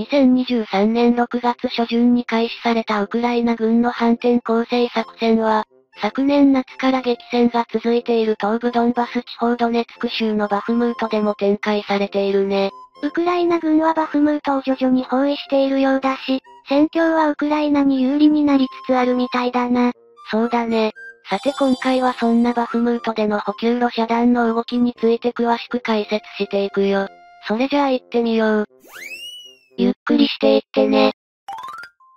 2023年6月初旬に開始されたウクライナ軍の反転攻勢作戦は、昨年夏から激戦が続いている東部ドンバス地方ドネツク州のバフムートでも展開されているね。ウクライナ軍はバフムートを徐々に包囲しているようだし、戦況はウクライナに有利になりつつあるみたいだな。そうだね。さて今回はそんなバフムートでの補給路遮断の動きについて詳しく解説していくよ。それじゃあ行ってみよう。ゆっくりしていってね。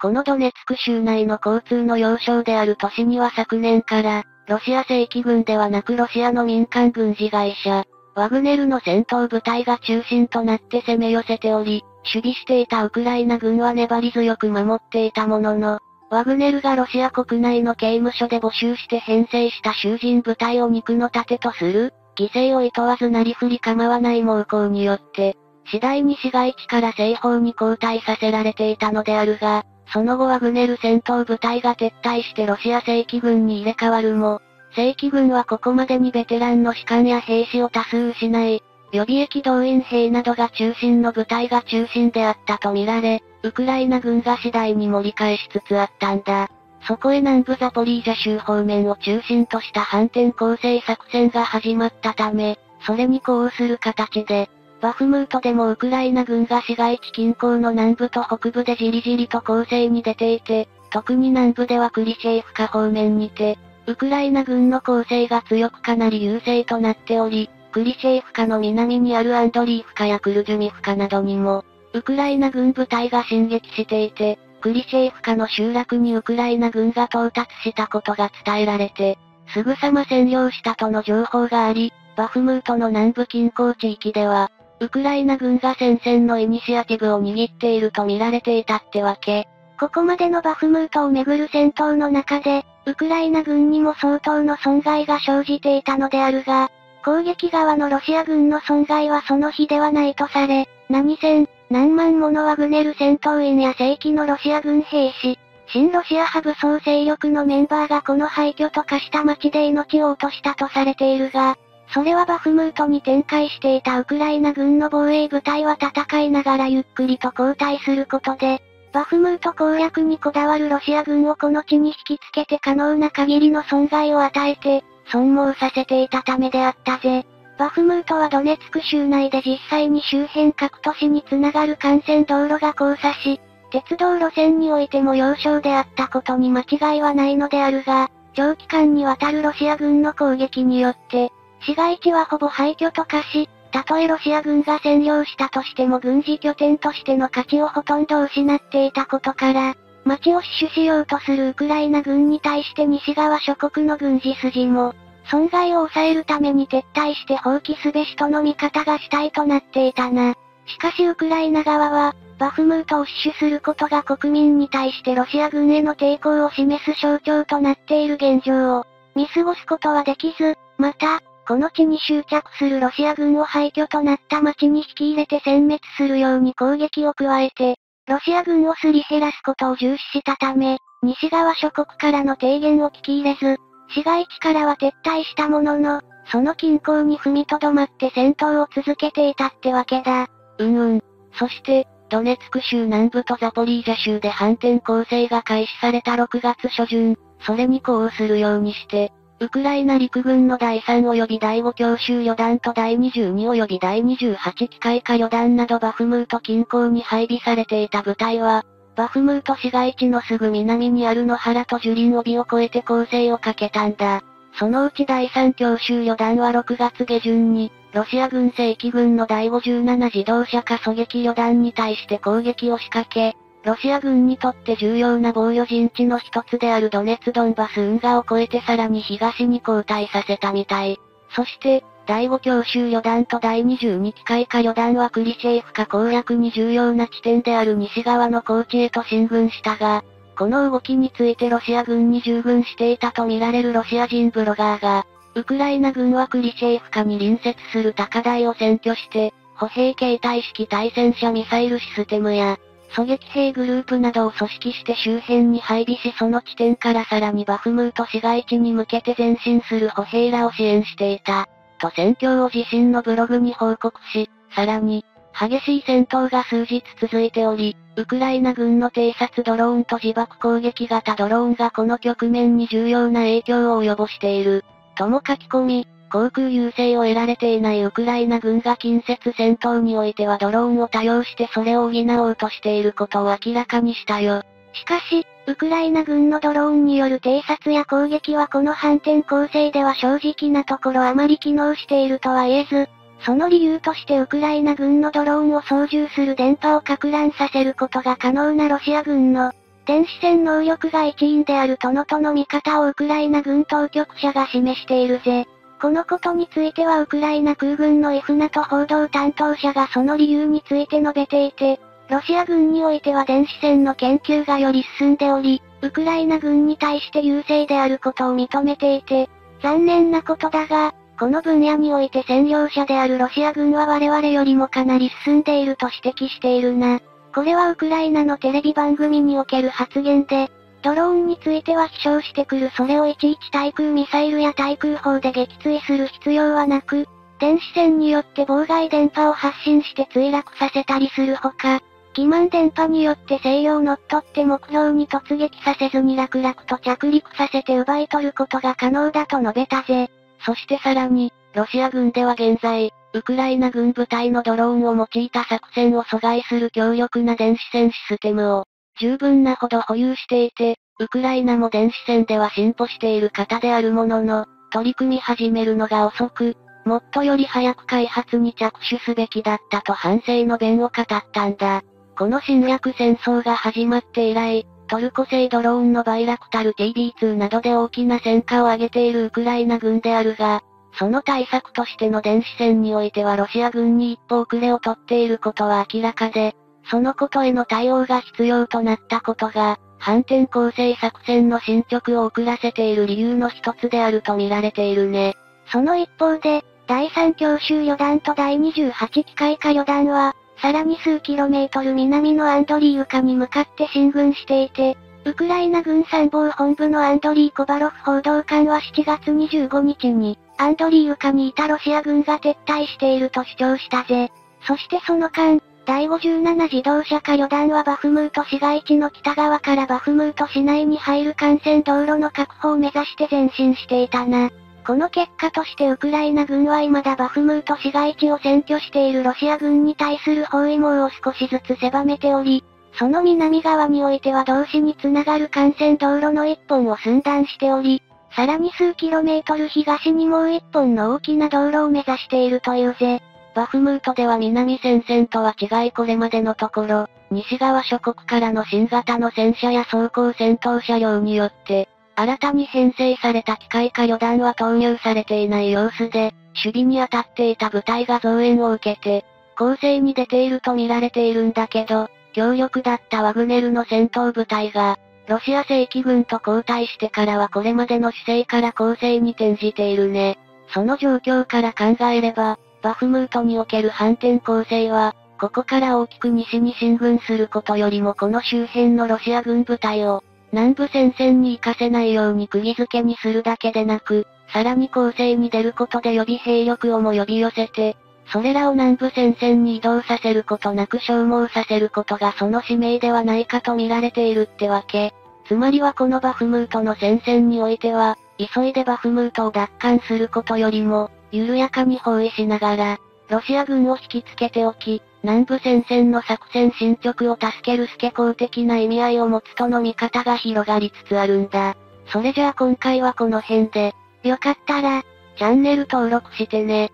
このドネツク州内の交通の要衝である都市には昨年から、ロシア正規軍ではなくロシアの民間軍事会社、ワグネルの戦闘部隊が中心となって攻め寄せており、守備していたウクライナ軍は粘り強く守っていたものの、ワグネルがロシア国内の刑務所で募集して編成した囚人部隊を肉の盾とする、犠牲を厭わずなりふり構わない猛攻によって、次第に市街地から西方に後退させられていたのであるが、その後ワグネル戦闘部隊が撤退してロシア正規軍に入れ替わるも、正規軍はここまでにベテランの士官や兵士を多数失い、予備役動員兵などが中心の部隊が中心であったとみられ、ウクライナ軍が次第に盛り返しつつあったんだ。そこへ南部ザポリージャ州方面を中心とした反転攻勢作戦が始まったため、それに呼応する形で、バフムートでもウクライナ軍が市街地近郊の南部と北部でじりじりと攻勢に出ていて、特に南部ではクリシェーフカ方面にて、ウクライナ軍の攻勢が強くかなり優勢となっており、クリシェーフカの南にあるアンドリーフカやクルジュミフカなどにも、ウクライナ軍部隊が進撃していて、クリシェーフカの集落にウクライナ軍が到達したことが伝えられて、すぐさま占領したとの情報があり、バフムートの南部近郊地域では、ウクライナ軍が戦線のイニシアティブを握っていると見られていたってわけ。ここまでのバフムートをめぐる戦闘の中で、ウクライナ軍にも相当の損害が生じていたのであるが、攻撃側のロシア軍の損害はその日ではないとされ、何千、何万ものワグネル戦闘員や正規のロシア軍兵士、新ロシア派武装勢力のメンバーがこの廃墟と化した街で命を落としたとされているが、それはバフムートに展開していたウクライナ軍の防衛部隊は戦いながらゆっくりと後退することで、バフムート攻略にこだわるロシア軍をこの地に引きつけて可能な限りの損害を与えて、損耗させていたためであったぜ。バフムートはドネツク州内で実際に周辺各都市につながる幹線道路が交差し、鉄道路線においても要衝であったことに間違いはないのであるが、長期間にわたるロシア軍の攻撃によって、市街地はほぼ廃墟と化し、たとえロシア軍が占領したとしても軍事拠点としての価値をほとんど失っていたことから、街を死守しようとするウクライナ軍に対して西側諸国の軍事筋も、損害を抑えるために撤退して放棄すべしとの見方が主体となっていたな。しかしウクライナ側は、バフムートを死守することが国民に対してロシア軍への抵抗を示す象徴となっている現状を、見過ごすことはできず、また、この地に執着するロシア軍を廃墟となった町に引き入れて殲滅するように攻撃を加えて、ロシア軍をすり減らすことを重視したため、西側諸国からの提言を聞き入れず、市街地からは撤退したものの、その近郊に踏みとどまって戦闘を続けていたってわけだ。うんうん。そして、ドネツク州南部とザポリージャ州で反転攻勢が開始された6月初旬、それに呼応するようにして、ウクライナ陸軍の第3及び第5強襲旅団と第22及び第28機械化旅団などバフムート近郊に配備されていた部隊は、バフムート市街地のすぐ南にある野原と樹林帯を越えて攻勢をかけたんだ。そのうち第3強襲旅団は6月下旬に、ロシア軍正規軍の第57自動車化狙撃旅団に対して攻撃を仕掛け、ロシア軍にとって重要な防御陣地の一つであるドネツドンバス運河を越えてさらに東に後退させたみたい。そして、第5強襲旅団と第22機械化旅団はクリシェーフカ攻略に重要な地点である西側の高地へと進軍したが、この動きについてロシア軍に従軍していたとみられるロシア人ブロガーが、ウクライナ軍はクリシェーフカに隣接する高台を占拠して、歩兵携帯式対戦車ミサイルシステムや、狙撃兵グループなどを組織して周辺に配備しその地点からさらにバフムート市街地に向けて前進する歩兵らを支援していた。と戦況を自身のブログに報告し、さらに、激しい戦闘が数日続いており、ウクライナ軍の偵察ドローンと自爆攻撃型ドローンがこの局面に重要な影響を及ぼしている。とも書き込み、航空優勢を得られていないウクライナ軍が近接戦闘においてはドローンを多用してそれを補おうとしていることを明らかにしたよ。しかし、ウクライナ軍のドローンによる偵察や攻撃はこの反転攻勢では正直なところあまり機能しているとは言えず、その理由としてウクライナ軍のドローンを操縦する電波を拡乱させることが可能なロシア軍の電子戦能力が一因であるとのとの見方をウクライナ軍当局者が示しているぜ。このことについてはウクライナ空軍のイフナと報道担当者がその理由について述べていて、ロシア軍においては電子戦の研究がより進んでおり、ウクライナ軍に対して優勢であることを認めていて、残念なことだが、この分野において占領者であるロシア軍は我々よりもかなり進んでいると指摘しているな。これはウクライナのテレビ番組における発言で、ドローンについては飛翔してくるそれをいちいち対空ミサイルや対空砲で撃墜する必要はなく、電子戦によって妨害電波を発信して墜落させたりするほか、欺瞞電波によって制御を乗っ取って目標に突撃させずに楽々と着陸させて奪い取ることが可能だと述べたぜ。そしてさらに、ロシア軍では現在、ウクライナ軍部隊のドローンを用いた作戦を阻害する強力な電子戦システムを、十分なほど保有していて、ウクライナも電子戦では進歩している方であるものの、取り組み始めるのが遅く、もっとより早く開発に着手すべきだったと反省の弁を語ったんだ。この侵略戦争が始まって以来、トルコ製ドローンのバイラクタル TB2 などで大きな戦果を上げているウクライナ軍であるが、その対策としての電子戦においてはロシア軍に一歩遅れをとっていることは明らかで、そのことへの対応が必要となったことが、反転攻勢作戦の進捗を遅らせている理由の一つであると見られているね。その一方で、第3強襲旅団と第28機械化旅団は、さらに数キロメートル南のアンドリーウカに向かって進軍していて、ウクライナ軍参謀本部のアンドリー・コバロフ報道官は7月25日に、アンドリーウカにいたロシア軍が撤退していると主張したぜ。そしてその間、第57自動車化旅団はバフムート市街地の北側からバフムート市内に入る幹線道路の確保を目指して前進していたな。この結果としてウクライナ軍は未だバフムート市街地を占拠しているロシア軍に対する包囲網を少しずつ狭めており、その南側においては同市につながる幹線道路の一本を寸断しており、さらに数キロメートル東にもう一本の大きな道路を目指しているというぜ。バフムートでは南戦線とは違いこれまでのところ、西側諸国からの新型の戦車や装甲戦闘車両によって、新たに編成された機械化旅団は投入されていない様子で、守備に当たっていた部隊が増援を受けて、攻勢に出ていると見られているんだけど、強力だったワグネルの戦闘部隊が、ロシア正規軍と交代してからはこれまでの姿勢から攻勢に転じているね。その状況から考えれば、バフムートにおける反転攻勢は、ここから大きく西に進軍することよりもこの周辺のロシア軍部隊を、南部戦線に行かせないように釘付けにするだけでなく、さらに攻勢に出ることで予備兵力をも呼び寄せて、それらを南部戦線に移動させることなく消耗させることがその使命ではないかと見られているってわけ。つまりはこのバフムートの戦線においては、急いでバフムートを奪還することよりも、緩やかに包囲しながら、ロシア軍を引きつけておき、南部戦線の作戦進捗を助ける助公的な意味合いを持つとの見方が広がりつつあるんだ。それじゃあ今回はこの辺で、よかったら、チャンネル登録してね。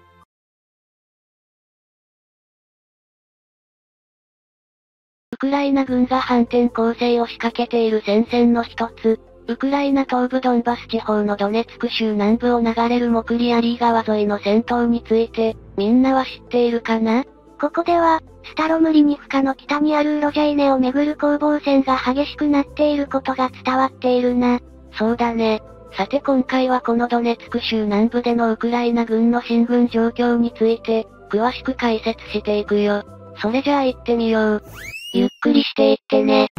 ウクライナ軍が反転攻勢を仕掛けている戦線の一つ、ウクライナ東部ドンバス地方のドネツク州南部を流れるモクリアリー川沿いの戦闘について、みんなは知っているかな？ここでは、スタロムリニフカの北にあるウロジャイネをめぐる攻防戦が激しくなっていることが伝わっているな。そうだね。さて今回はこのドネツク州南部でのウクライナ軍の進軍状況について、詳しく解説していくよ。それじゃあ行ってみよう。ゆっくりしていってね。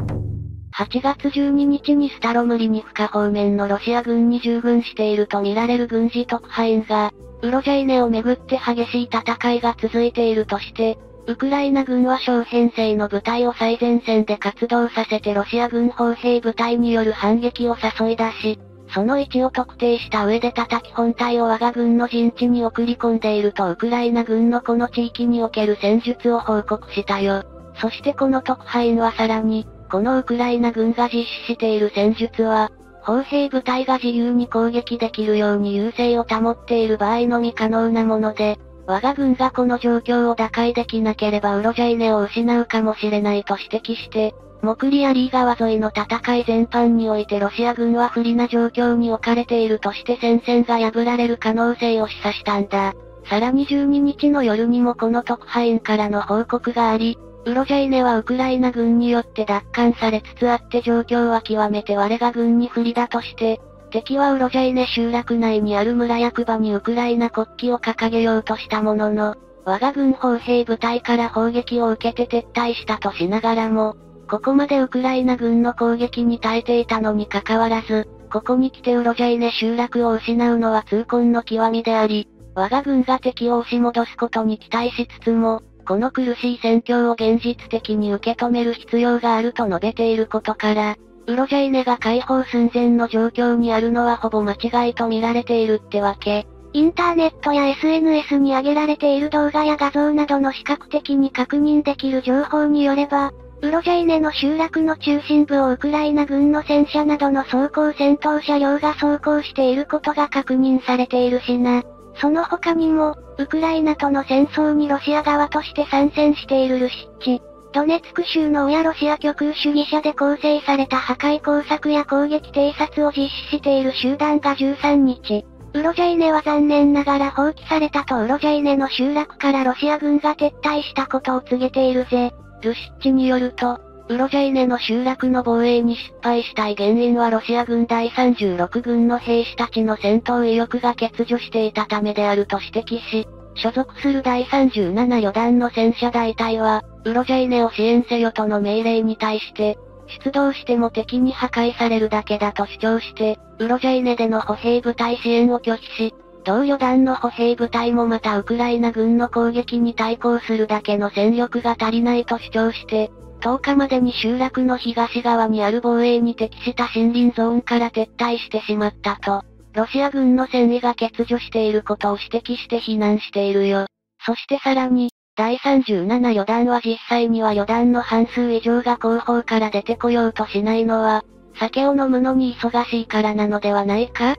8月12日にスタロムリニフカ方面のロシア軍に従軍しているとみられる軍事特派員が、ウロジャイネをめぐって激しい戦いが続いているとして、ウクライナ軍は小編成の部隊を最前線で活動させてロシア軍砲兵部隊による反撃を誘い出し、その位置を特定した上で叩き本体を我が軍の陣地に送り込んでいるとウクライナ軍のこの地域における戦術を報告したよ。そしてこの特派員はさらに、このウクライナ軍が実施している戦術は、砲兵部隊が自由に攻撃できるように優勢を保っている場合のみ可能なもので、我が軍がこの状況を打開できなければウロジャイネを失うかもしれないと指摘して、モクリアリー川沿いの戦い全般においてロシア軍は不利な状況に置かれているとして戦線が破られる可能性を示唆したんだ。さらに12日の夜にもこの特派員からの報告があり、ウロジャイネはウクライナ軍によって奪還されつつあって状況は極めて我が軍に不利だとして、敵はウロジャイネ集落内にある村役場にウクライナ国旗を掲げようとしたものの、我が軍砲兵部隊から砲撃を受けて撤退したとしながらも、ここまでウクライナ軍の攻撃に耐えていたのに関わらず、ここに来てウロジャイネ集落を失うのは痛恨の極みであり、我が軍が敵を押し戻すことに期待しつつも、この苦しい戦況を現実的に受け止める必要があると述べていることから、ウロジャイネが解放寸前の状況にあるのはほぼ間違いと見られているってわけ。インターネットや SNS に上げられている動画や画像などの視覚的に確認できる情報によれば、ウロジャイネの集落の中心部をウクライナ軍の戦車などの装甲戦闘車両が走行していることが確認されているしな。その他にも、ウクライナとの戦争にロシア側として参戦しているルシッチ、ドネツク州の親ロシア極右主義者で構成された破壊工作や攻撃偵察を実施している集団が13日、ウロジャイネは残念ながら放棄されたとウロジャイネの集落からロシア軍が撤退したことを告げているぜ。ルシッチによると、ウロジャイネの集落の防衛に失敗したい原因はロシア軍第36軍の兵士たちの戦闘意欲が欠如していたためであると指摘し、所属する第37旅団の戦車大隊は、ウロジャイネを支援せよとの命令に対して、出動しても敵に破壊されるだけだと主張して、ウロジャイネでの歩兵部隊支援を拒否し、同旅団の歩兵部隊もまたウクライナ軍の攻撃に対抗するだけの戦力が足りないと主張して、10日までに集落の東側にある防衛に適した森林ゾーンから撤退してしまったと、ロシア軍の戦意が欠如していることを指摘して非難しているよ。そしてさらに、第37旅団は実際には旅団の半数以上が後方から出てこようとしないのは、酒を飲むのに忙しいからなのではないか？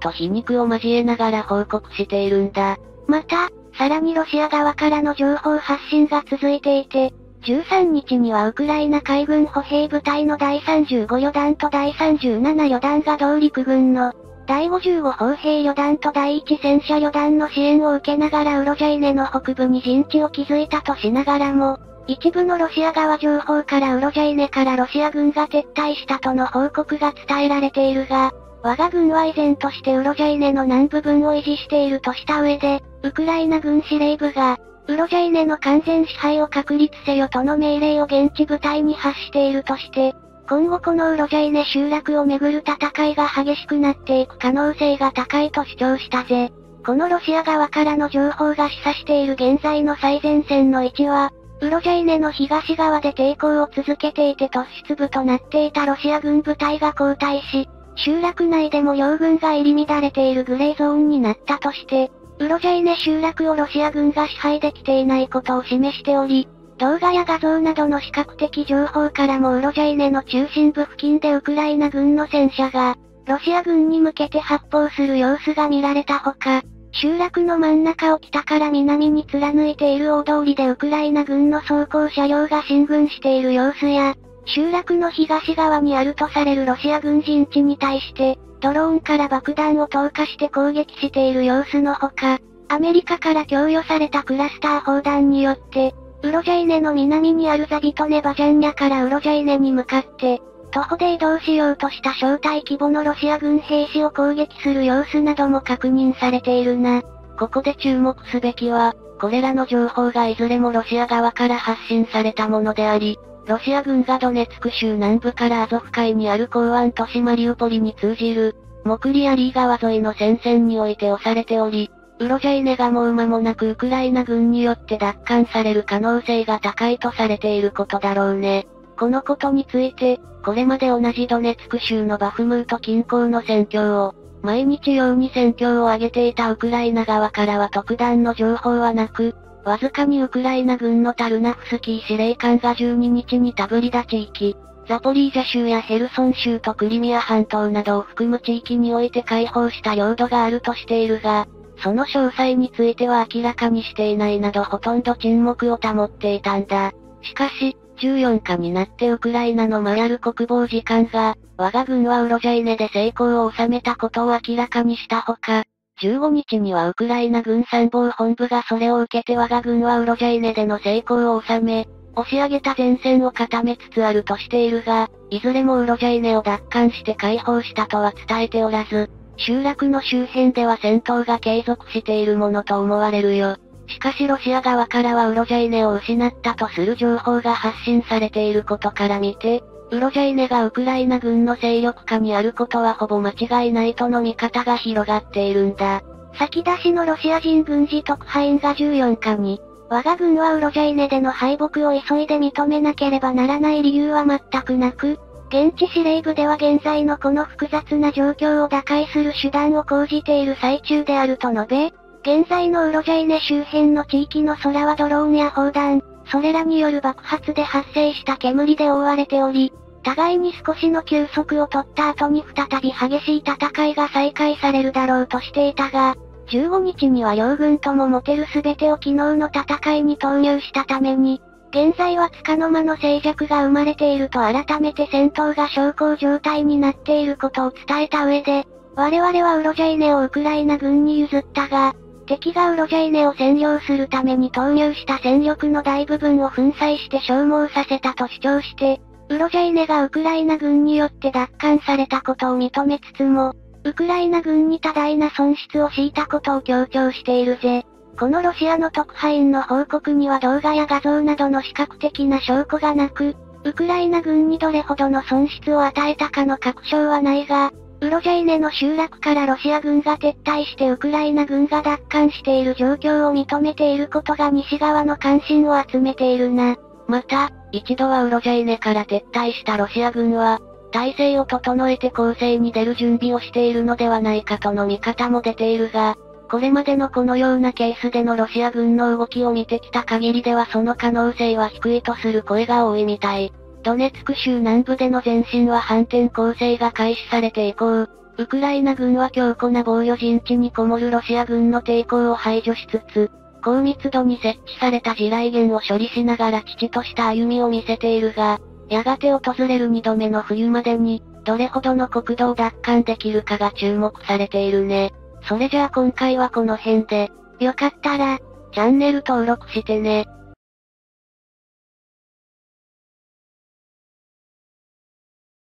と皮肉を交えながら報告しているんだ。また、さらにロシア側からの情報発信が続いていて、13日にはウクライナ海軍歩兵部隊の第35旅団と第37旅団が同陸軍の第55砲兵旅団と第1戦車旅団の支援を受けながらウロジャイネの北部に陣地を築いたとしながらも、一部のロシア側情報からウロジャイネからロシア軍が撤退したとの報告が伝えられているが、我が軍は依然としてウロジャイネの南部分を維持しているとした上で、ウクライナ軍司令部が、ウロジャイネの完全支配を確立せよとの命令を現地部隊に発しているとして、今後このウロジャイネ集落をめぐる戦いが激しくなっていく可能性が高いと主張したぜ。このロシア側からの情報が示唆している現在の最前線の位置は、ウロジャイネの東側で抵抗を続けていて突出部となっていたロシア軍部隊が交代し、集落内でも両軍が入り乱れているグレーゾーンになったとして、ウロジャイネ集落をロシア軍が支配できていないことを示しており、動画や画像などの視覚的情報からもウロジャイネの中心部付近でウクライナ軍の戦車が、ロシア軍に向けて発砲する様子が見られたほか、集落の真ん中を北から南に貫いている大通りでウクライナ軍の装甲車両が進軍している様子や、集落の東側にあるとされるロシア軍陣地に対して、ドローンから爆弾を投下して攻撃している様子のほか、アメリカから供与されたクラスター砲弾によって、ウロジャイネの南にあるザビトネバジャンニャからウロジャイネに向かって、徒歩で移動しようとした小隊規模のロシア軍兵士を攻撃する様子なども確認されているな。ここで注目すべきは、これらの情報がいずれもロシア側から発信されたものであり、ロシア軍がドネツク州南部からアゾフ海にある港湾都市マリウポリに通じる、モクリアリー川沿いの戦線において押されており、ウロジャイネがもう間もなくウクライナ軍によって奪還される可能性が高いとされていることだろうね。このことについて、これまで同じドネツク州のバフムート近郊の戦況を、毎日ように戦況を上げていたウクライナ側からは特段の情報はなく、わずかにウクライナ軍のタルナフスキー司令官が12日にタブリダ地域、ザポリージャ州やヘルソン州とクリミア半島などを含む地域において解放した領土があるとしているが、その詳細については明らかにしていないなどほとんど沈黙を保っていたんだ。しかし、14日になってウクライナのマヤル国防次官が、我が軍はウロジャイネで成功を収めたことを明らかにしたほか、15日にはウクライナ軍参謀本部がそれを受けて我が軍はウロジャイネでの成功を収め、押し上げた前線を固めつつあるとしているが、いずれもウロジャイネを奪還して解放したとは伝えておらず、集落の周辺では戦闘が継続しているものと思われるよ。しかしロシア側からはウロジャイネを失ったとする情報が発信されていることから見て、ウロジャイネがウクライナ軍の勢力下にあることはほぼ間違いないとの見方が広がっているんだ。先出しのロシア人軍事特派員が14日に、我が軍はウロジャイネでの敗北を急いで認めなければならない理由は全くなく、現地司令部では現在のこの複雑な状況を打開する手段を講じている最中であると述べ、現在のウロジャイネ周辺の地域の空はドローンや砲弾、それらによる爆発で発生した煙で覆われており、互いに少しの休息を取った後に再び激しい戦いが再開されるだろうとしていたが、15日には両軍とも持てる全てを昨日の戦いに投入したために、現在は束の間の静寂が生まれていると改めて戦闘が小康状態になっていることを伝えた上で、我々はウロジャイネをウクライナ軍に譲ったが、敵がウロジャイネを占領するために投入した戦力の大部分を粉砕して消耗させたと主張して、ウロジャイネがウクライナ軍によって奪還されたことを認めつつも、ウクライナ軍に多大な損失を強いたことを強調しているぜ。このロシアの特派員の報告には動画や画像などの視覚的な証拠がなく、ウクライナ軍にどれほどの損失を与えたかの確証はないが、ウロジャイネの集落からロシア軍が撤退してウクライナ軍が奪還している状況を認めていることが西側の関心を集めているな。また、一度はウロジャイネから撤退したロシア軍は、体制を整えて攻勢に出る準備をしているのではないかとの見方も出ているが、これまでのこのようなケースでのロシア軍の動きを見てきた限りではその可能性は低いとする声が多いみたい。ドネツク州南部での前進は反転攻勢が開始されて以降、ウクライナ軍は強固な防御陣地にこもるロシア軍の抵抗を排除しつつ、高密度に設置された地雷原を処理しながら父とした歩みを見せているが、やがて訪れる二度目の冬までに、どれほどの国土を奪還できるかが注目されているね。それじゃあ今回はこの辺で、よかったら、チャンネル登録してね。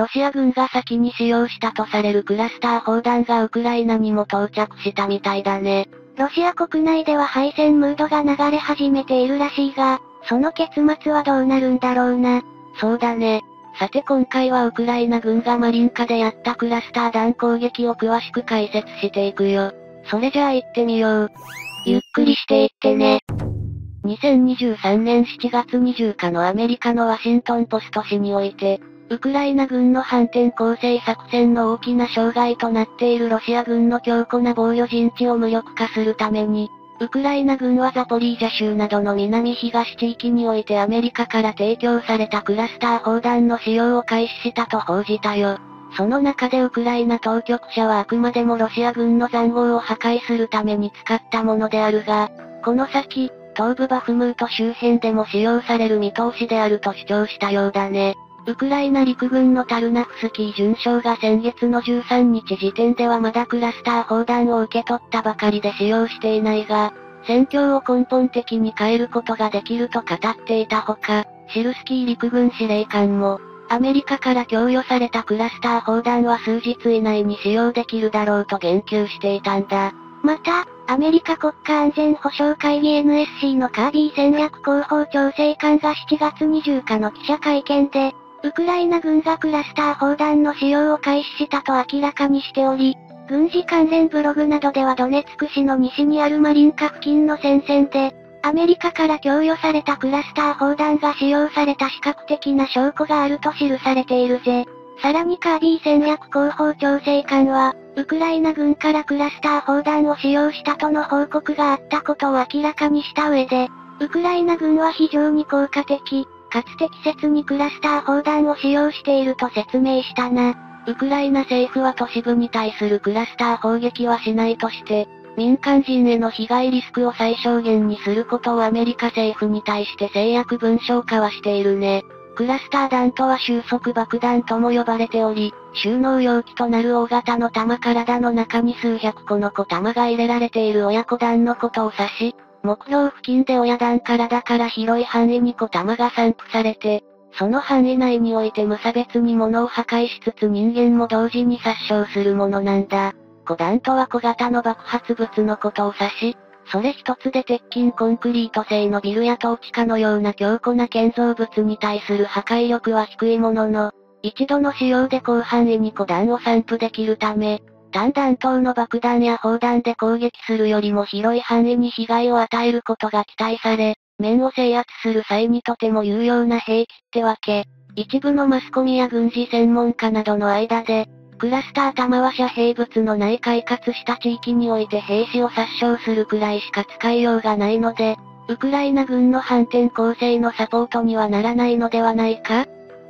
ロシア軍が先に使用したとされるクラスター砲弾がウクライナにも到着したみたいだね。ロシア国内では敗戦ムードが流れ始めているらしいが、その結末はどうなるんだろうな。そうだね。さて今回はウクライナ軍がマリン下でやったクラスター弾攻撃を詳しく解説していくよ。それじゃあ行ってみよう。ゆっくりしていってね。2023年7月20日のアメリカのワシントンポスト紙において、ウクライナ軍の反転攻勢作戦の大きな障害となっているロシア軍の強固な防御陣地を無力化するために、ウクライナ軍はザポリージャ州などの南東地域においてアメリカから提供されたクラスター砲弾の使用を開始したと報じたよ。その中でウクライナ当局者はあくまでもロシア軍の残壕を破壊するために使ったものであるが、この先、東部バフムート周辺でも使用される見通しであると主張したようだね。ウクライナ陸軍のタルナフスキー准将が先月の13日時点ではまだクラスター砲弾を受け取ったばかりで使用していないが、戦況を根本的に変えることができると語っていたほか、シルスキー陸軍司令官も、アメリカから供与されたクラスター砲弾は数日以内に使用できるだろうと言及していたんだ。また、アメリカ国家安全保障会議 NSC のカービー戦略広報調整官が7月20日の記者会見で、ウクライナ軍がクラスター砲弾の使用を開始したと明らかにしており、軍事関連ブログなどではドネツク市の西にあるマリンカ付近の戦線で、アメリカから供与されたクラスター砲弾が使用された視覚的な証拠があると記されているぜ。さらにカービー戦略広報調整官は、ウクライナ軍からクラスター砲弾を使用したとの報告があったことを明らかにした上で、ウクライナ軍は非常に効果的、かつ適切にクラスター砲弾を使用していると説明したな。ウクライナ政府は都市部に対するクラスター砲撃はしないとして、民間人への被害リスクを最小限にすることをアメリカ政府に対して制約文章化はしているね。クラスター弾とは収束爆弾とも呼ばれており、収納容器となる大型の弾体の中に数百個の小弾が入れられている親子弾のことを指し、目標付近で親弾体から広い範囲に小弾が散布されて、その範囲内において無差別に物を破壊しつつ人間も同時に殺傷するものなんだ。小弾とは小型の爆発物のことを指し、それ一つで鉄筋コンクリート製のビルや統治下のような強固な建造物に対する破壊力は低いものの、一度の使用で広範囲に小弾を散布できるため、単弾頭の爆弾や砲弾で攻撃するよりも広い範囲に被害を与えることが期待され、面を制圧する際にとても有用な兵器ってわけ。一部のマスコミや軍事専門家などの間で、クラスター弾は遮蔽物のない開活した地域において兵士を殺傷するくらいしか使いようがないので、ウクライナ軍の反転攻勢のサポートにはならないのではないか？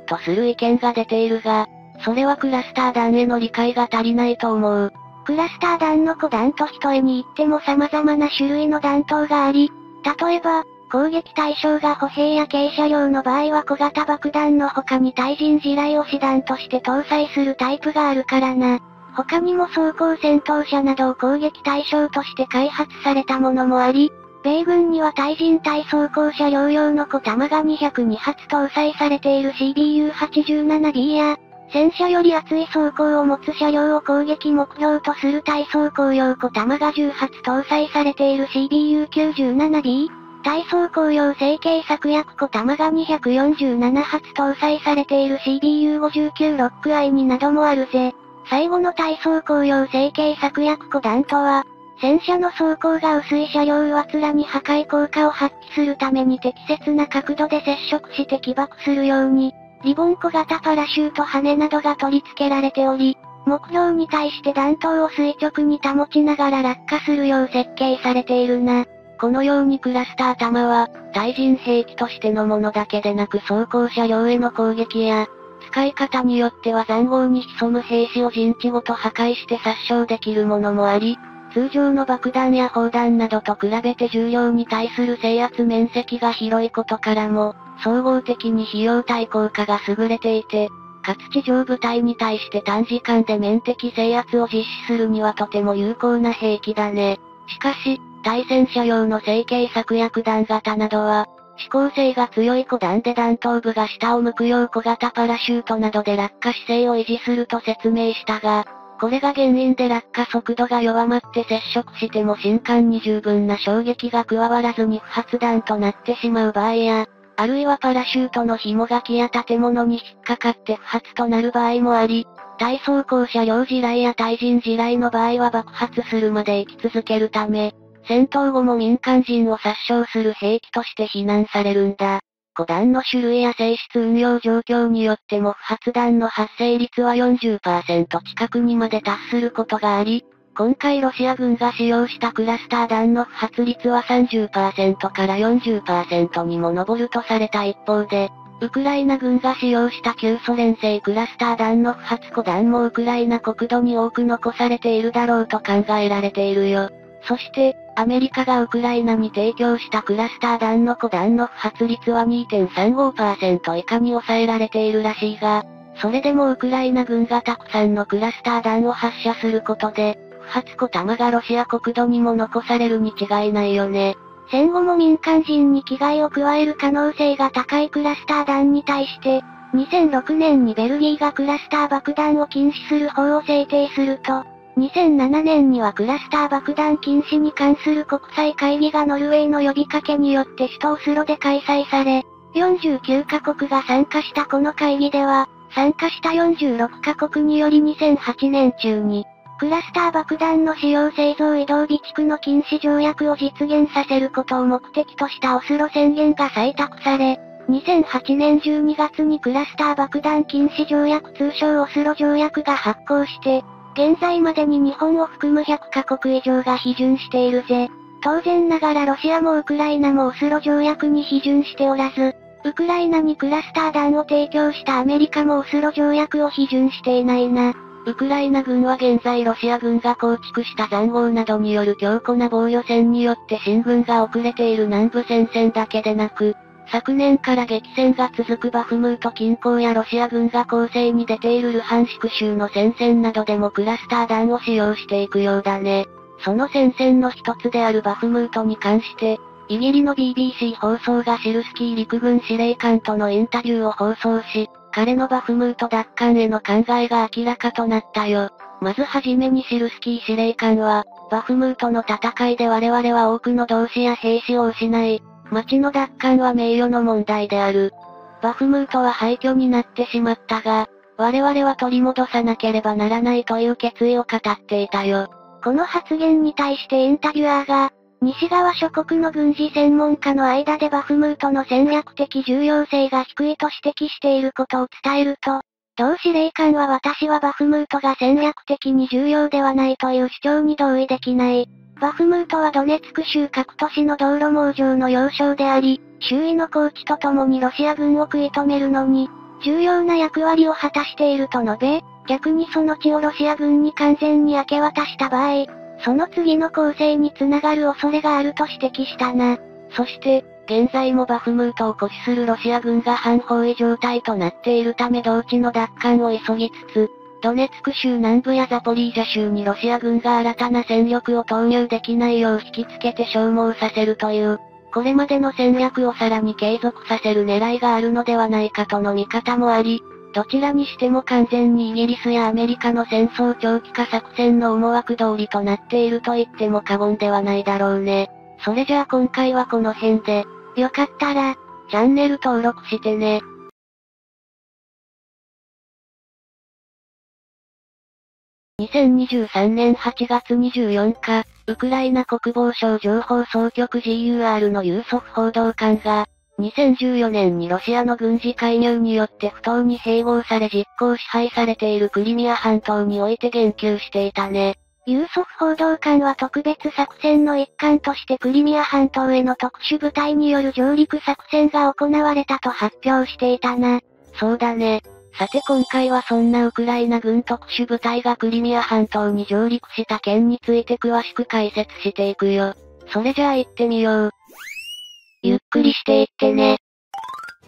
とする意見が出ているが、それはクラスター弾への理解が足りないと思う。クラスター弾の子弾と一重に言っても様々な種類の弾頭があり、例えば、攻撃対象が歩兵や軽車両の場合は小型爆弾の他に対人地雷を師団として搭載するタイプがあるからな。他にも装甲戦闘車などを攻撃対象として開発されたものもあり、米軍には対人対装甲車両用の小弾が202発搭載されている CBU-87B や、戦車より厚い装甲を持つ車両を攻撃目標とする対装甲用小弾が10発搭載されている CBU-97B、体操工用成形策略小玉が247発搭載されている CBU59 ロックアイになどもあるぜ。最後の体操工用成形策略小弾とは、戦車の装甲が薄い車両上面に破壊効果を発揮するために適切な角度で接触して起爆するように、リボン小型パラシュート羽などが取り付けられており、目標に対して弾頭を垂直に保ちながら落下するよう設計されているな。このようにクラスター弾は、対人兵器としてのものだけでなく装甲車両への攻撃や、使い方によっては残壕に潜む兵士を陣地ごと破壊して殺傷できるものもあり、通常の爆弾や砲弾などと比べて重量に対する制圧面積が広いことからも、総合的に費用対効果が優れていて、かつ地上部隊に対して短時間で面的制圧を実施するにはとても有効な兵器だね。しかし、対戦車用の成形策薬弾型などは、指向性が強い小弾で弾頭部が下を向くよう小型パラシュートなどで落下姿勢を維持すると説明したが、これが原因で落下速度が弱まって接触しても新艦に十分な衝撃が加わらずに不発弾となってしまう場合や、あるいはパラシュートの紐が木や建物に引っかかって不発となる場合もあり、対装甲車両地雷や対人地雷の場合は爆発するまで生き続けるため、戦闘後も民間人を殺傷する兵器として非難されるんだ。五弾の種類や性質運用状況によっても不発弾の発生率は40%近くにまで達することがあり、今回ロシア軍が使用したクラスター弾の不発率は30%から40%にも上るとされた一方で、ウクライナ軍が使用した旧ソ連製クラスター弾の不発個弾もウクライナ国土に多く残されているだろうと考えられているよ。そして、アメリカがウクライナに提供したクラスター弾の子弾の不発率は2.35%以下に抑えられているらしいが、それでもウクライナ軍がたくさんのクラスター弾を発射することで、不発子弾がロシア国土にも残されるに違いないよね。戦後も民間人に危害を加える可能性が高いクラスター弾に対して、2006年にベルギーがクラスター爆弾を禁止する法を制定すると、2007年にはクラスター爆弾禁止に関する国際会議がノルウェーの呼びかけによって首都オスロで開催され、49カ国が参加したこの会議では、参加した46カ国により2008年中に、クラスター爆弾の使用製造移動備蓄の禁止条約を実現させることを目的としたオスロ宣言が採択され、2008年12月にクラスター爆弾禁止条約通称オスロ条約が発行して、現在までに日本を含む100カ国以上が批准しているぜ。当然ながらロシアもウクライナもオスロ条約に批准しておらず、ウクライナにクラスター弾を提供したアメリカもオスロ条約を批准していないな。ウクライナ軍は現在ロシア軍が構築した残壕などによる強固な防御戦によって進軍が遅れている南部戦線だけでなく、昨年から激戦が続くバフムート近郊やロシア軍が攻勢に出ているルハンシク州の戦線などでもクラスター弾を使用していくようだね。その戦線の一つであるバフムートに関して、イギリの BBC 放送がシルスキー陸軍司令官とのインタビューを放送し、彼のバフムート奪還への考えが明らかとなったよ。まずはじめにシルスキー司令官は、バフムートの戦いで我々は多くの同志や兵士を失い、町の奪還は名誉の問題である。バフムートは廃墟になってしまったが、我々は取り戻さなければならないという決意を語っていたよ。この発言に対してインタビュアーが、西側諸国の軍事専門家の間でバフムートの戦略的重要性が低いと指摘していることを伝えると、同司令官は私はバフムートが戦略的に重要ではないという主張に同意できない。バフムートはドネツク州各都市の道路網上の要衝であり、周囲の高地とともにロシア軍を食い止めるのに、重要な役割を果たしていると述べ、逆にその地をロシア軍に完全に明け渡した場合、その次の攻勢につながる恐れがあると指摘したな。そして、現在もバフムートを固視するロシア軍が反包囲状態となっているため同地の奪還を急ぎつつ、ドネツク州南部やザポリージャ州にロシア軍が新たな戦力を投入できないよう引きつけて消耗させるという、これまでの戦略をさらに継続させる狙いがあるのではないかとの見方もあり、どちらにしても完全にイギリスやアメリカの戦争長期化作戦の思惑通りとなっていると言っても過言ではないだろうね。それじゃあ今回はこの辺で、よかったら、チャンネル登録してね。2023年8月24日、ウクライナ国防省情報総局 GUR のユーソフ報道官が、2014年にロシアの軍事介入によって不当に併合され実行支配されているクリミア半島において言及していたね。ユーソフ報道官は特別作戦の一環としてクリミア半島への特殊部隊による上陸作戦が行われたと発表していたな。そうだね。さて今回はそんなウクライナ軍特殊部隊がクリミア半島に上陸した件について詳しく解説していくよ。それじゃあ行ってみよう。ゆっくりしていってね。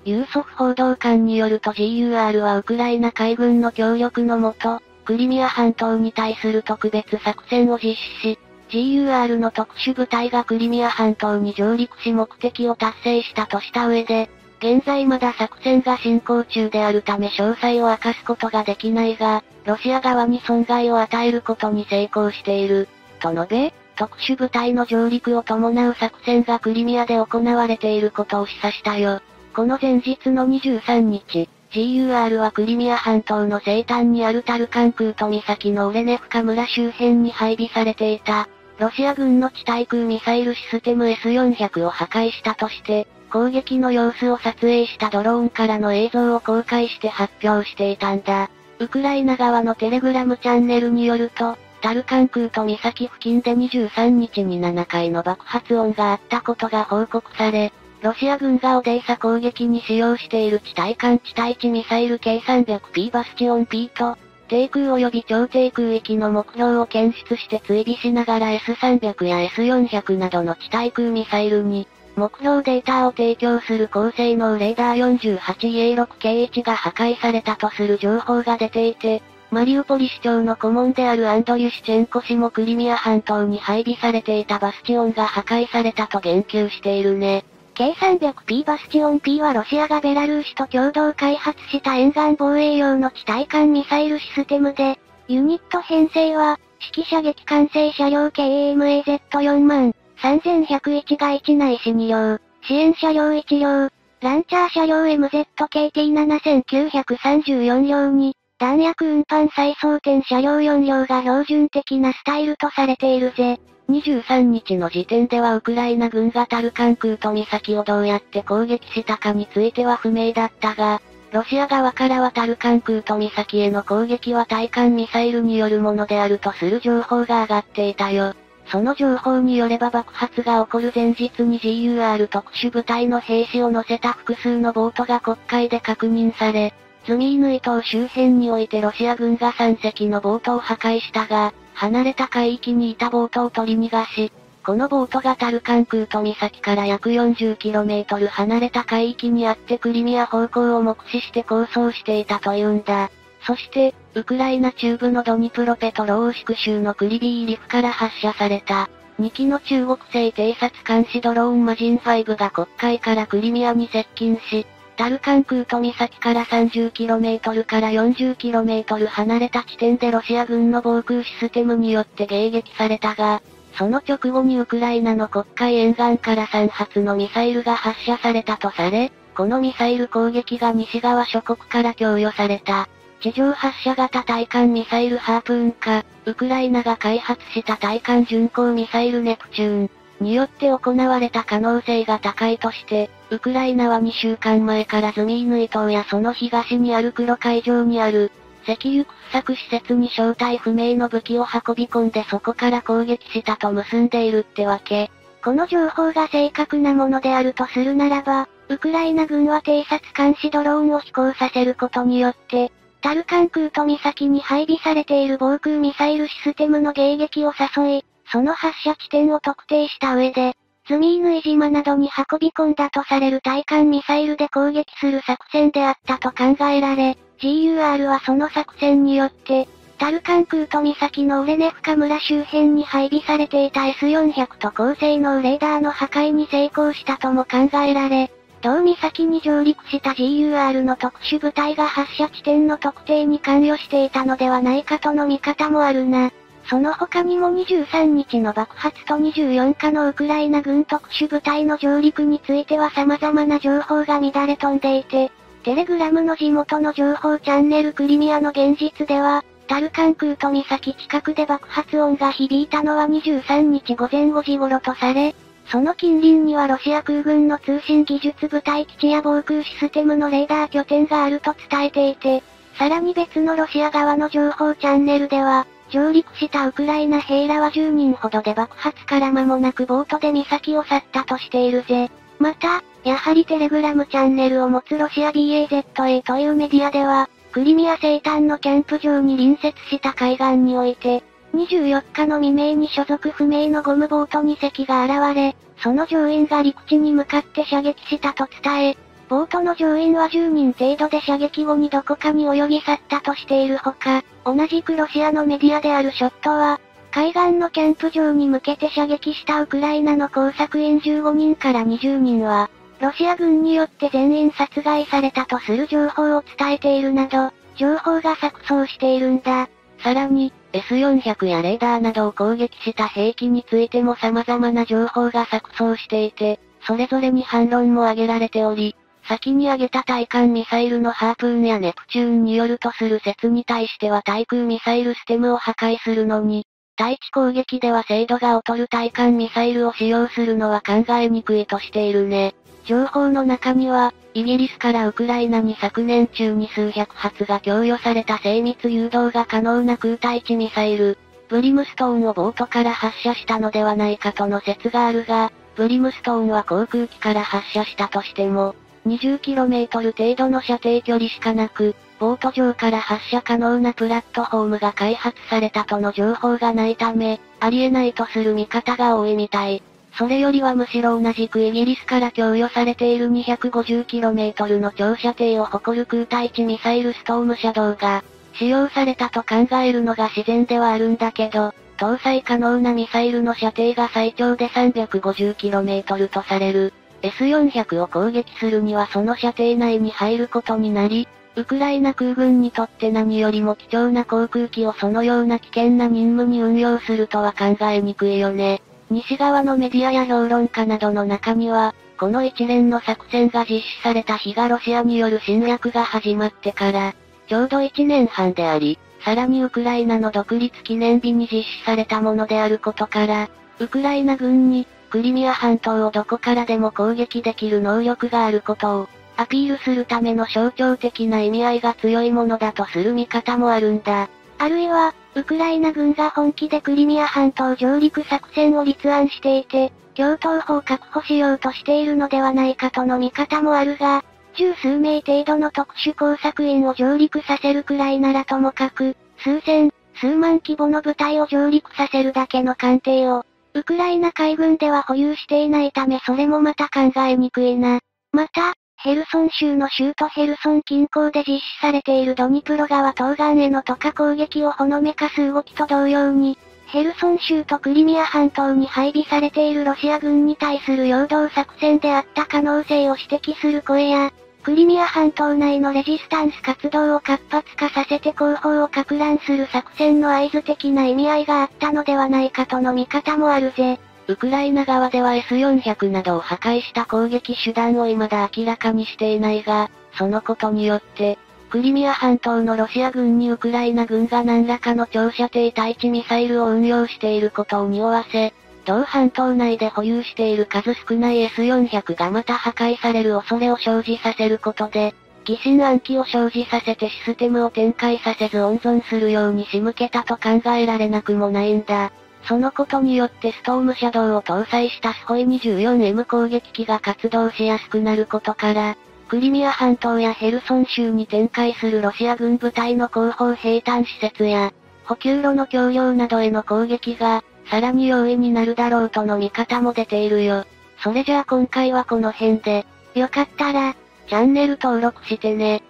ユーソフ報道官によると GUR はウクライナ海軍の協力のもと、クリミア半島に対する特別作戦を実施し、GUR の特殊部隊がクリミア半島に上陸し目的を達成したとした上で、現在まだ作戦が進行中であるため詳細を明かすことができないが、ロシア側に損害を与えることに成功している、と述べ、特殊部隊の上陸を伴う作戦がクリミアで行われていることを示唆したよ。この前日の23日、GUR はクリミア半島の西端にあるタルカン空と岬のオレネフカ村周辺に配備されていた、ロシア軍の地対空ミサイルシステム S400 を破壊したとして、攻撃の様子を撮影したドローンからの映像を公開して発表していたんだ。ウクライナ側のテレグラムチャンネルによると、タルカン空と岬付近で23日に7回の爆発音があったことが報告され、ロシア軍がオデーサ攻撃に使用している地対艦地対地ミサイル K300P バスチオン P と、低空及び超低空域の目標を検出して追尾しながら S300 や S400 などの地対空ミサイルに、目標データを提供する高性能レーダー 48A6K1 が破壊されたとする情報が出ていて、マリウポリ市長の顧問であるアンドリュシチェンコ氏もクリミア半島に配備されていたバスチオンが破壊されたと言及しているね。K300P バスチオン P はロシアがベラルーシと共同開発した沿岸防衛用の地対艦ミサイルシステムで、ユニット編成は、指揮者撃艦制車両 KAMAZ4 万3101が1内し2両、支援車両1両、ランチャー車両 MZKT7934 両に、弾薬運搬再装填車両4両が標準的なスタイルとされているぜ。23日の時点ではウクライナ軍がタルカン空と岬をどうやって攻撃したかについては不明だったが、ロシア側からはタルカン空と岬への攻撃は対艦ミサイルによるものであるとする情報が上がっていたよ。その情報によれば爆発が起こる前日に GUR 特殊部隊の兵士を乗せた複数のボートが国会で確認され、ズミーヌイ島周辺においてロシア軍が3隻のボートを破壊したが、離れた海域にいたボートを取り逃がし、このボートがタルカン空と岬から約 40km 離れた海域にあってクリミア方向を目視して構想していたというんだ。そして、ウクライナ中部のドニプロペトローシク州のクリビーリフから発射された、2機の中国製偵察監視ドローンマジン5が国会からクリミアに接近し、タルカン空と岬から 30km から 40km 離れた地点でロシア軍の防空システムによって迎撃されたが、その直後にウクライナの国会沿岸から3発のミサイルが発射されたとされ、このミサイル攻撃が西側諸国から供与された。地上発射型対艦ミサイルハープーンか、ウクライナが開発した対艦巡航ミサイルネプチューンによって行われた可能性が高いとして、ウクライナは2週間前からズミーヌイ島やその東にある黒海上にある、石油掘削施設に正体不明の武器を運び込んでそこから攻撃したと結んでいるってわけ。この情報が正確なものであるとするならば、ウクライナ軍は偵察監視ドローンを飛行させることによって、タルカン空と岬に配備されている防空ミサイルシステムの迎撃を誘い、その発射地点を特定した上で、ズミーヌイ島などに運び込んだとされる対艦ミサイルで攻撃する作戦であったと考えられ、GUR はその作戦によって、タルカン空と岬のウレネフカ村周辺に配備されていた S400 と高性能レーダーの破壊に成功したとも考えられ、同岬に上陸した GUR の特殊部隊が発射地点の特定に関与していたのではないかとの見方もあるな。その他にも23日の爆発と24日のウクライナ軍特殊部隊の上陸については様々な情報が乱れ飛んでいて、テレグラムの地元の情報チャンネルクリミアの現実では、タルカン空と岬近くで爆発音が響いたのは23日午前5時頃とされ、その近隣にはロシア空軍の通信技術部隊基地や防空システムのレーダー拠点があると伝えていて、さらに別のロシア側の情報チャンネルでは、上陸したウクライナ兵らは10人ほどで爆発から間もなくボートで岬を去ったとしているぜ。また、やはりテレグラムチャンネルを持つロシア BAZA というメディアでは、クリミア西端のキャンプ場に隣接した海岸において、24日の未明に所属不明のゴムボート2隻が現れ、その乗員が陸地に向かって射撃したと伝え、ボートの乗員は10人程度で射撃後にどこかに泳ぎ去ったとしているほか、同じくロシアのメディアであるショットは、海岸のキャンプ場に向けて射撃したウクライナの工作員15人から20人は、ロシア軍によって全員殺害されたとする情報を伝えているなど、情報が錯綜しているんだ。さらに、S400 やレーダーなどを攻撃した兵器についても様々な情報が錯綜していて、それぞれに反論も挙げられており、先に挙げた対艦ミサイルのハープーンやネプチューンによるとする説に対しては対空ミサイルステムを破壊するのに、対地攻撃では精度が劣る対艦ミサイルを使用するのは考えにくいとしているね。情報の中には、イギリスからウクライナに昨年中に数百発が供与された精密誘導が可能な空対地ミサイル、ブリムストーンをボートから発射したのではないかとの説があるが、ブリムストーンは航空機から発射したとしても、20km 程度の射程距離しかなく、ボート上から発射可能なプラットフォームが開発されたとの情報がないため、ありえないとする見方が多いみたい。それよりはむしろ同じくイギリスから供与されている 250km の長射程を誇る空対地ミサイルストームシャドウが、使用されたと考えるのが自然ではあるんだけど、搭載可能なミサイルの射程が最長で 350km とされる。S400 を攻撃するにはその射程内に入ることになり、ウクライナ空軍にとって何よりも貴重な航空機をそのような危険な任務に運用するとは考えにくいよね。西側のメディアや評論家などの中には、この一連の作戦が実施された日がロシアによる侵略が始まってから、ちょうど1年半であり、さらにウクライナの独立記念日に実施されたものであることから、ウクライナ軍に、クリミア半島をどこからでも攻撃できる能力があることを、アピールするための象徴的な意味合いが強いものだとする見方もあるんだ。あるいは、ウクライナ軍が本気でクリミア半島上陸作戦を立案していて、共闘法を確保しようとしているのではないかとの見方もあるが、十数名程度の特殊工作員を上陸させるくらいならともかく、数千、数万規模の部隊を上陸させるだけの艦艇を、ウクライナ海軍では保有していないためそれもまた考えにくいな。また、ヘルソン州の州都ヘルソン近郊で実施されているドニプロ川東岸への渡河攻撃をほのめかす動きと同様に、ヘルソン州とクリミア半島に配備されているロシア軍に対する陽動作戦であった可能性を指摘する声や、クリミア半島内のレジスタンス活動を活発化させて後方を拡乱する作戦の合図的な意味合いがあったのではないかとの見方もあるぜ。ウクライナ側では S400 などを破壊した攻撃手段を未だ明らかにしていないが、そのことによって、クリミア半島のロシア軍にウクライナ軍が何らかの長射程対地ミサイルを運用していることを匂わせ、同半島内で保有している数少ない S400 がまた破壊される恐れを生じさせることで、疑心暗鬼を生じさせてシステムを展開させず温存するように仕向けたと考えられなくもないんだ。そのことによってストームシャドウを搭載したスホイ 24M 攻撃機が活動しやすくなることから、クリミア半島やヘルソン州に展開するロシア軍部隊の後方兵隊施設や、補給路の供用などへの攻撃が、さらに容易になるだろうとの見方も出ているよ。それじゃあ今回はこの辺で、よかったら、チャンネル登録してね。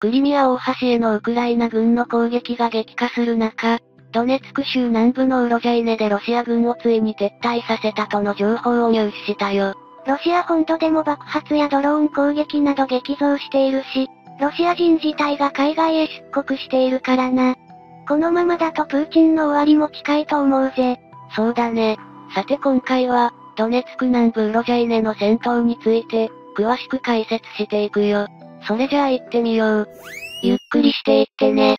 クリミア大橋へのウクライナ軍の攻撃が激化する中、ドネツク州南部のウロジャイネでロシア軍をついに撤退させたとの情報を入手したよ。ロシア本土でも爆発やドローン攻撃など激増しているし、ロシア人自体が海外へ出国しているからな。このままだとプーチンの終わりも近いと思うぜ。そうだね。さて今回は、ドネツク南部ウロジャイネの戦闘について、詳しく解説していくよ。それじゃあ行ってみよう。ゆっくりしていってね。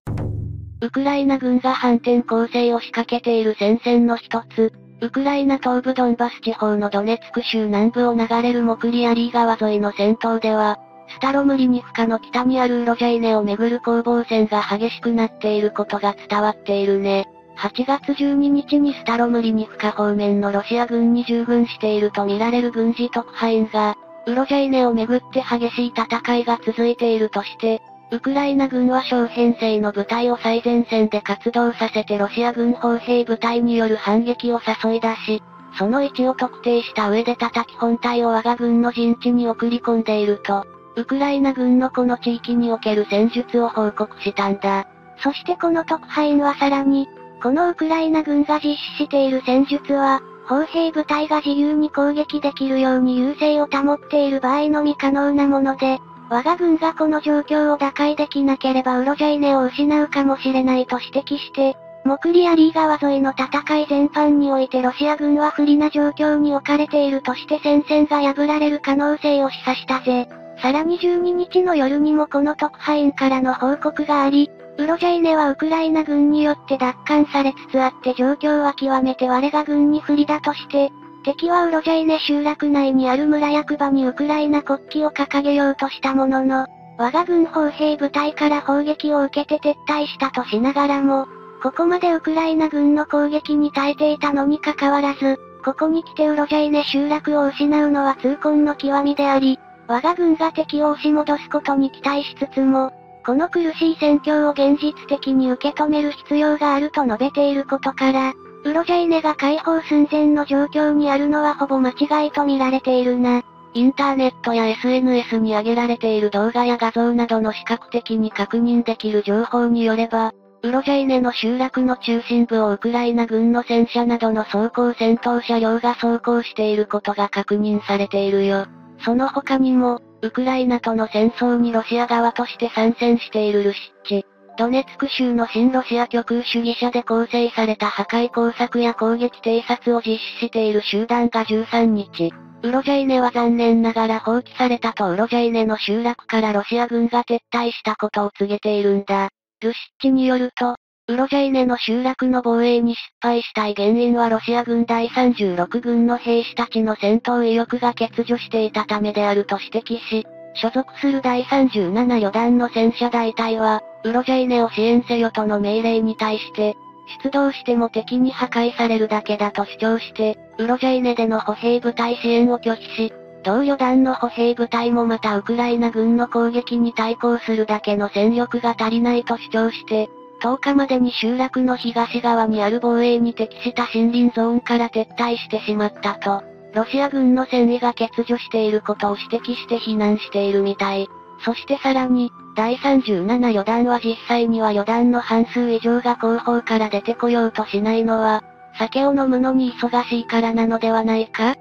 ウクライナ軍が反転攻勢を仕掛けている戦線の一つ、ウクライナ東部ドンバス地方のドネツク州南部を流れるモクリアリー川沿いの戦闘では、スタロムリニフカの北にあるウロジャイネをめぐる攻防戦が激しくなっていることが伝わっているね。8月12日にスタロムリニフカ方面のロシア軍に従軍しているとみられる軍事特派員が、ウロジャイネをめぐって激しい戦いが続いているとして、ウクライナ軍は小編成の部隊を最前線で活動させてロシア軍砲兵部隊による反撃を誘い出し、その位置を特定した上で叩き本体を我が軍の陣地に送り込んでいると、ウクライナ軍のこの地域における戦術を報告したんだ。そしてこの特派員はさらに、このウクライナ軍が実施している戦術は、砲兵部隊が自由に攻撃できるように優勢を保っている場合のみ可能なもので、我が軍がこの状況を打開できなければウロジャイネを失うかもしれないと指摘して、モクリアリー川沿いの戦い全般においてロシア軍は不利な状況に置かれているとして戦線が破られる可能性を示唆したぜ。さらに12日の夜にもこの特派員からの報告があり、ウロジャイネはウクライナ軍によって奪還されつつあって状況は極めて我が軍に不利だとして、敵はウロジャイネ集落内にある村役場にウクライナ国旗を掲げようとしたものの、我が軍砲兵部隊から砲撃を受けて撤退したとしながらも、ここまでウクライナ軍の攻撃に耐えていたのに関わらず、ここに来てウロジャイネ集落を失うのは痛恨の極みであり、我が軍が敵を押し戻すことに期待しつつも、この苦しい戦況を現実的に受け止める必要があると述べていることから、ウロジャイネが解放寸前の状況にあるのはほぼ間違いと見られているな。インターネットや SNS に上げられている動画や画像などの視覚的に確認できる情報によれば、ウロジャイネの集落の中心部をウクライナ軍の戦車などの装甲戦闘車両が走行していることが確認されているよ。その他にも、ウクライナとの戦争にロシア側として参戦しているルシッチ、ドネツク州の新ロシア極右主義者で構成された破壊工作や攻撃偵察を実施している集団が13日、ウロジャイネは残念ながら放棄されたとウロジャイネの集落からロシア軍が撤退したことを告げているんだ。ルシッチによると、ウロジャイネの集落の防衛に失敗したい原因はロシア軍第36軍の兵士たちの戦闘意欲が欠如していたためであると指摘し、所属する第37旅団の戦車大隊は、ウロジャイネを支援せよとの命令に対して、出動しても敵に破壊されるだけだと主張して、ウロジャイネでの歩兵部隊支援を拒否し、同旅団の歩兵部隊もまたウクライナ軍の攻撃に対抗するだけの戦力が足りないと主張して、10日までに集落の東側にある防衛に適した森林ゾーンから撤退してしまったと、ロシア軍の戦意が欠如していることを指摘して非難しているみたい。そしてさらに、第37旅団は実際には旅団の半数以上が後方から出てこようとしないのは、酒を飲むのに忙しいからなのではないか？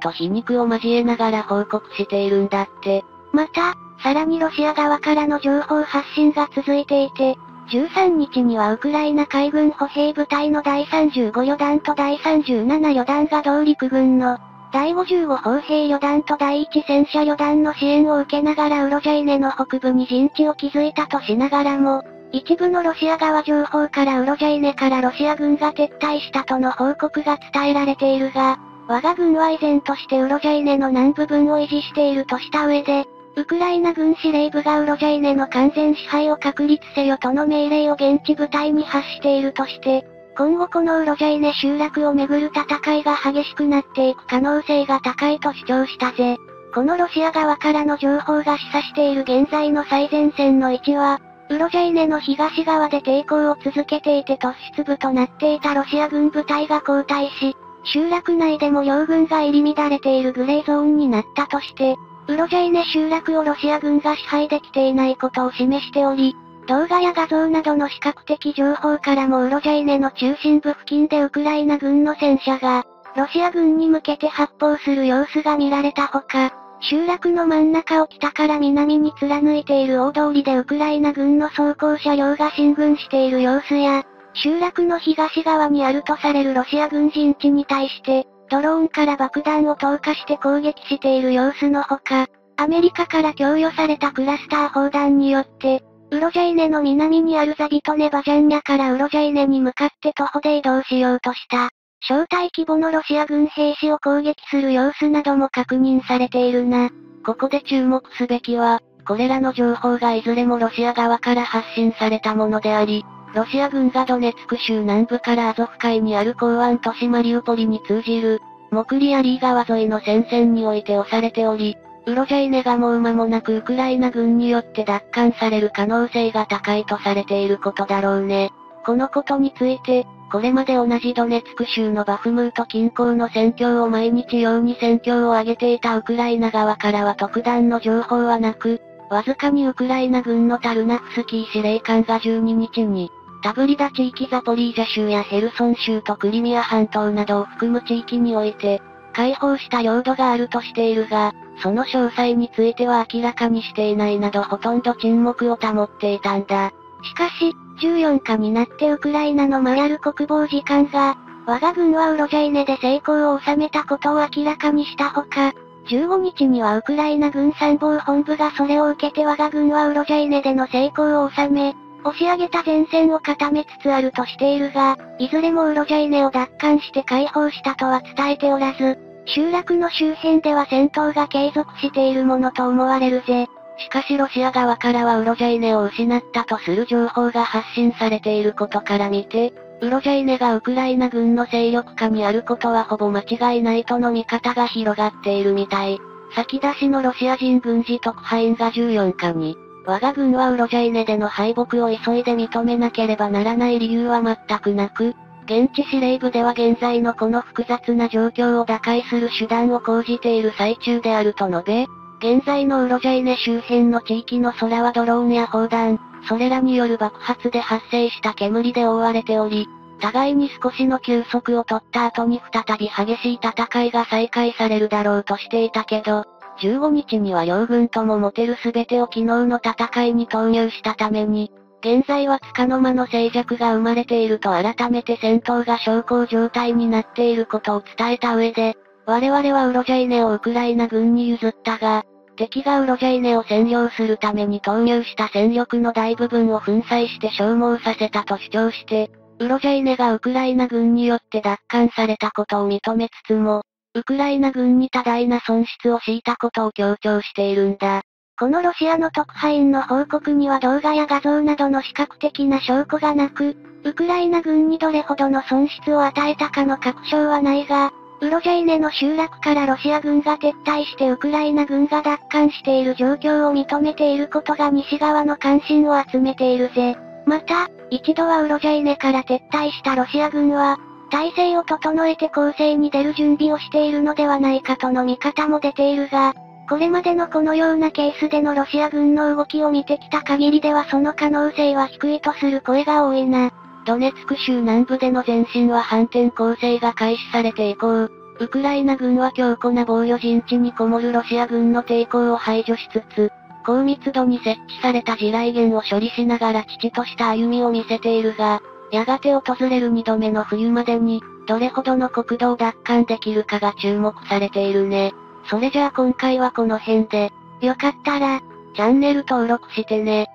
と皮肉を交えながら報告しているんだって。また、さらにロシア側からの情報発信が続いていて、13日にはウクライナ海軍歩兵部隊の第35旅団と第37旅団が同陸軍の第55砲兵旅団と第1戦車旅団の支援を受けながらウロジャイネの北部に陣地を築いたとしながらも、一部のロシア側情報からウロジャイネからロシア軍が撤退したとの報告が伝えられているが、我が軍は依然としてウロジャイネの南部分を維持しているとした上で、ウクライナ軍司令部がウロジャイネの完全支配を確立せよとの命令を現地部隊に発しているとして、今後このウロジャイネ集落をめぐる戦いが激しくなっていく可能性が高いと主張したぜ。このロシア側からの情報が示唆している現在の最前線の位置は、ウロジャイネの東側で抵抗を続けていて突出部となっていたロシア軍部隊が後退し、集落内でも両軍が入り乱れているグレーゾーンになったとして、ウロジャイネ集落をロシア軍が支配できていないことを示しており、動画や画像などの視覚的情報からもウロジャイネの中心部付近でウクライナ軍の戦車が、ロシア軍に向けて発砲する様子が見られたほか、集落の真ん中を北から南に貫いている大通りでウクライナ軍の装甲車両が進軍している様子や、集落の東側にあるとされるロシア軍陣地に対して、ドローンから爆弾を投下して攻撃している様子のほか、アメリカから供与されたクラスター砲弾によって、ウロジャイネの南にあるザビトネバジャンニャからウロジャイネに向かって徒歩で移動しようとした。小隊規模のロシア軍兵士を攻撃する様子なども確認されているな。ここで注目すべきは、これらの情報がいずれもロシア側から発信されたものであり、ロシア軍がドネツク州南部からアゾフ海にある港湾都市マリウポリに通じる、モクリアリー川沿いの戦線において押されており、ウロジャイネがもう間もなくウクライナ軍によって奪還される可能性が高いとされていることだろうね。このことについて、これまで同じドネツク州のバフムート近郊の戦況を毎日ように戦況を上げていたウクライナ側からは特段の情報はなく、わずかにウクライナ軍のタルナフスキー司令官が12日に、タブリダ地域ザポリージャ州やヘルソン州とクリミア半島などを含む地域において、解放した領土があるとしているが、その詳細については明らかにしていないなどほとんど沈黙を保っていたんだ。しかし、14日になってウクライナのマヤル国防次官が、我が軍はウロジャイネで成功を収めたことを明らかにしたほか、15日にはウクライナ軍参謀本部がそれを受けて我が軍はウロジャイネでの成功を収め、押し上げた前線を固めつつあるとしているが、いずれもウロジャイネを奪還して解放したとは伝えておらず、集落の周辺では戦闘が継続しているものと思われるぜ。しかしロシア側からはウロジャイネを失ったとする情報が発信されていることから見て、ウロジャイネがウクライナ軍の勢力下にあることはほぼ間違いないとの見方が広がっているみたい。先出しのロシア人軍事特派員が14日に、我が軍はウロジャイネでの敗北を急いで認めなければならない理由は全くなく、現地司令部では現在のこの複雑な状況を打開する手段を講じている最中であると述べ、現在のウロジャイネ周辺の地域の空はドローンや砲弾、それらによる爆発で発生した煙で覆われており、互いに少しの休息を取った後に再び激しい戦いが再開されるだろうとしていたけど、15日には両軍とも持てる全てを昨日の戦いに投入したために、現在は束の間の静寂が生まれていると改めて戦闘が小康状態になっていることを伝えた上で、我々はウロジャイネをウクライナ軍に譲ったが、敵がウロジャイネを占領するために投入した戦力の大部分を粉砕して消耗させたと主張して、ウロジャイネがウクライナ軍によって奪還されたことを認めつつも、ウクライナ軍に多大な損失を強いたことを強調しているんだ。このロシアの特派員の報告には動画や画像などの視覚的な証拠がなく、ウクライナ軍にどれほどの損失を与えたかの確証はないが、ウロジャイネの集落からロシア軍が撤退してウクライナ軍が奪還している状況を認めていることが西側の関心を集めているぜ。また、一度はウロジャイネから撤退したロシア軍は、体制を整えて攻勢に出る準備をしているのではないかとの見方も出ているが、これまでのこのようなケースでのロシア軍の動きを見てきた限りではその可能性は低いとする声が多いな。ドネツク州南部での前進は反転攻勢が開始されて以降、ウクライナ軍は強固な防御陣地にこもるロシア軍の抵抗を排除しつつ、高密度に設置された地雷原を処理しながら父とした歩みを見せているが、やがて訪れる2度目の冬までに、どれほどの国土を奪還できるかが注目されているね。それじゃあ今回はこの辺で、よかったら、チャンネル登録してね。